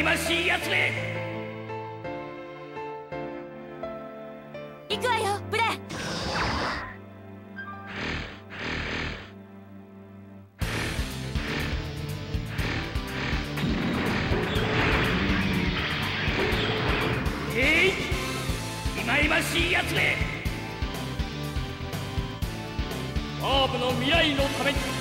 いましいやつめ。行くわよブレ。えいしいやつめ。アーブの未来のために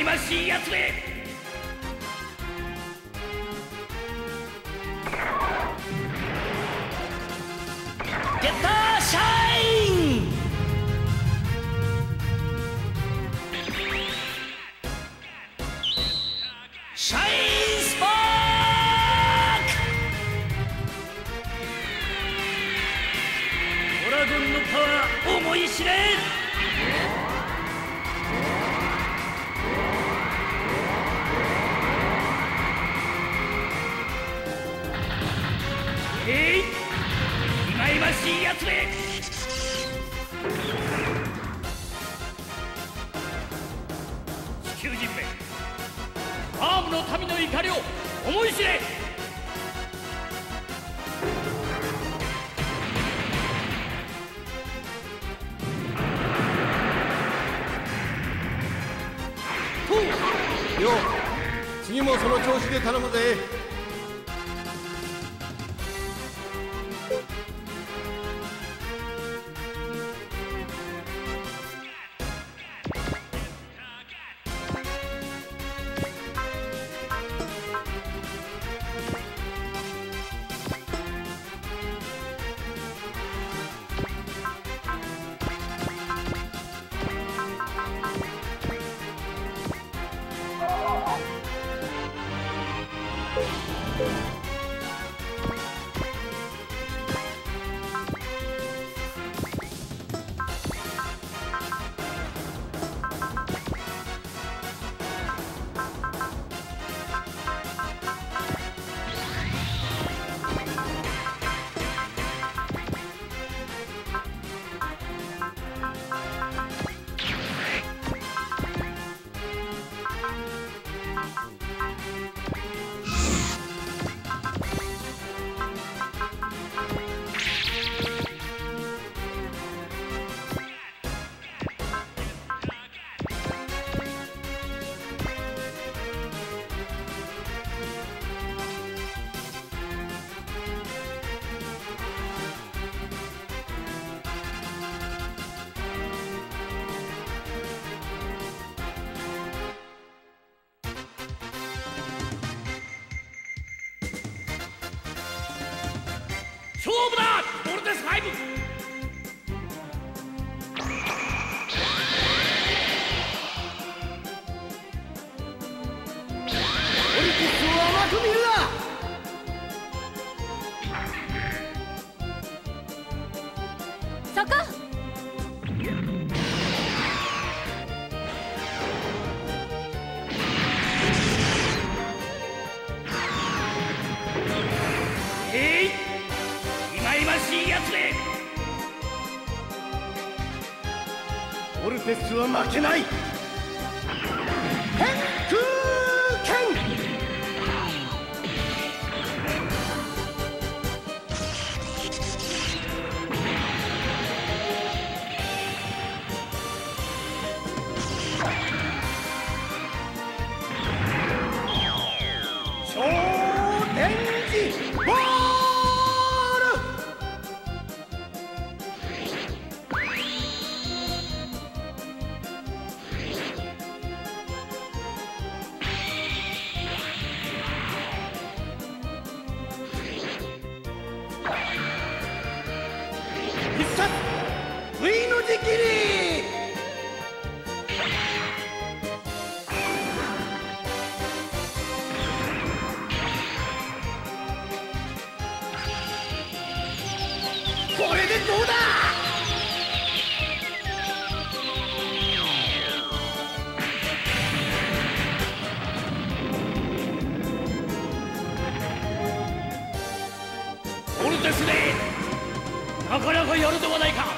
いまいましいやつめゲッターシャイン。シャインスパーク。ドラゴンのパワー思い知れ。まいましいやつめ。地球人め。アームの民の怒りを思い知れ。よ次もその調子で頼むぜ。勝負だボルテス5オリキッスを甘く見る。なルテスは負けない。どうだ?これですねなかなかやるではないか。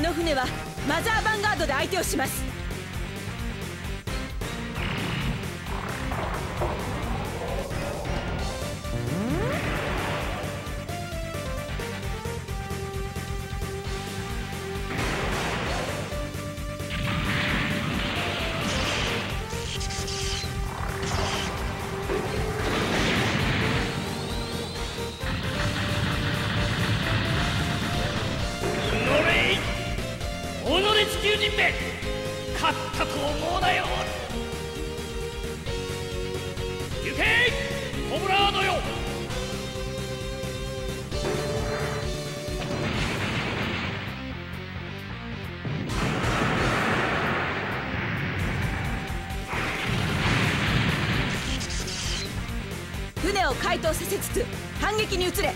あの船はマザーヴァンガードで相手をします。人め勝ったと思うなよ。行けコブラードよ。船を回答させつつ反撃に移れ。